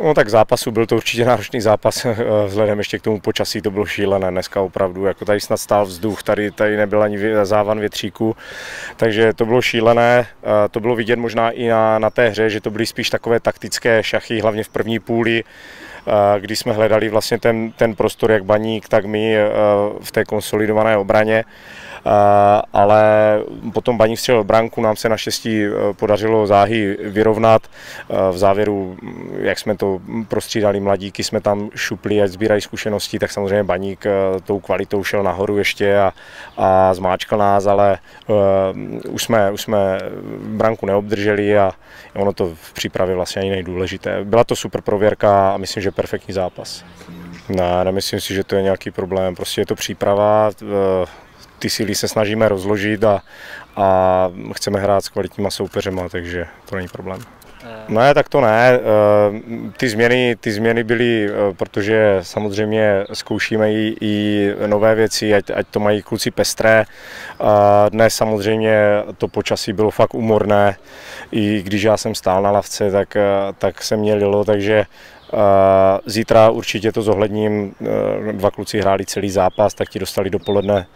No tak zápasu byl to určitě náročný zápas, vzhledem ještě k tomu počasí to bylo šílené dneska opravdu, jako tady snad stál vzduch, tady, tady nebyl ani závan větříku, takže to bylo šílené, to bylo vidět možná i na, na té hře, že to byly spíš takové taktické šachy, hlavně v první půli, kdy jsme hledali vlastně ten, ten prostor, jak baník, tak my v té konsolidované obraně ale potom Baník vstřelil branku, nám se naštěstí e, podařilo záhy vyrovnat. E, v závěru, jak jsme to prostřídali mladíky, jsme tam šupli, ať sbírají zkušenosti, tak samozřejmě Baník e, tou kvalitou šel nahoru ještě a, a zmáčkal nás, ale už, jsme, už jsme branku neobdrželi a ono to v přípravě vlastně ani nejdůležité. Byla to super prověrka a myslím, že perfektní zápas. Ne, nemyslím si, že to je nějaký problém, prostě je to příprava, ty síly se snažíme rozložit a, a chceme hrát s kvalitníma soupeřema, takže to není problém. Eh. Ne, tak to ne. Eh, ty změny, ty změny byly, eh, protože samozřejmě zkoušíme i, i nové věci, ať, ať to mají kluci pestré. Dnes samozřejmě to počasí bylo fakt umorné. I když já jsem stál na lavce, tak, tak se mě lilo, takže Zítra určitě to zohledním, dva kluci hráli celý zápas, tak ti dostali dopoledne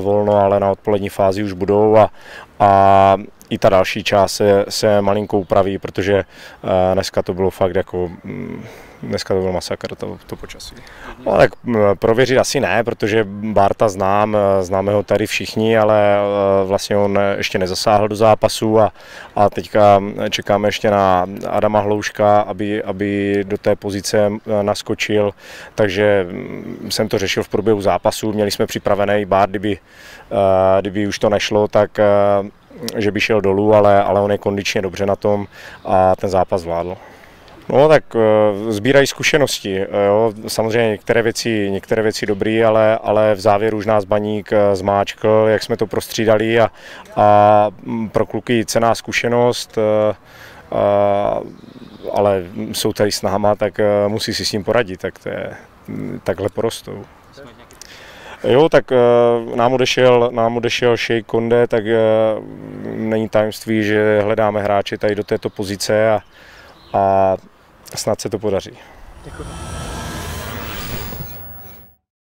volno, ale na odpolední fázi už budou a, a i ta další část se, se malinko upraví, protože dneska to bylo fakt jako mm, dneska to byl masakr, to, to počasí. No, tak prověřit asi ne, protože Barta znám, známe ho tady všichni, ale vlastně on ještě nezasáhl do zápasu a, a teďka čekáme ještě na Adama Hlouška, aby, aby do té pozice naskočil, takže jsem to řešil v průběhu zápasu, měli jsme připravený Bart, kdyby, kdyby už to nešlo, tak že by šel dolů, ale, ale on je kondičně dobře na tom a ten zápas zvládl. No tak eh, sbírají zkušenosti. Eh, jo. Samozřejmě některé věci, některé věci dobrý, ale, ale v závěru už nás baník eh, zmáčkl, jak jsme to prostřídali a, a mm, pro kluky cená zkušenost, a, ale jsou tady s náma, tak musí si s tím poradit, tak to je, mm, takhle porostou. Jo, tak uh, nám odešel, nám odešel Shea Konde, tak uh, není tajemství, že hledáme hráče tady do této pozice a, a snad se to podaří. Děkuji.